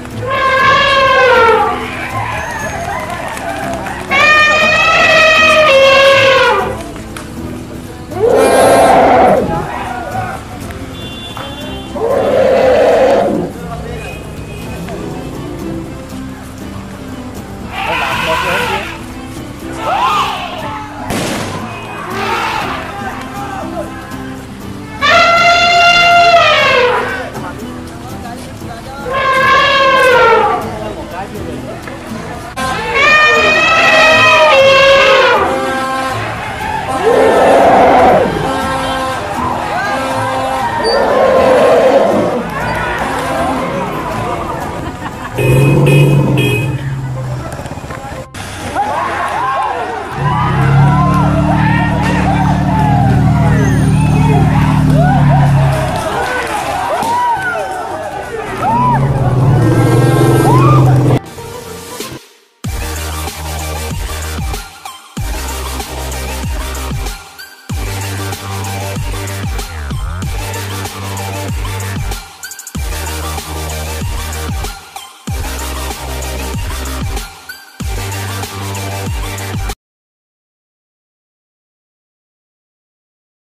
Yeah.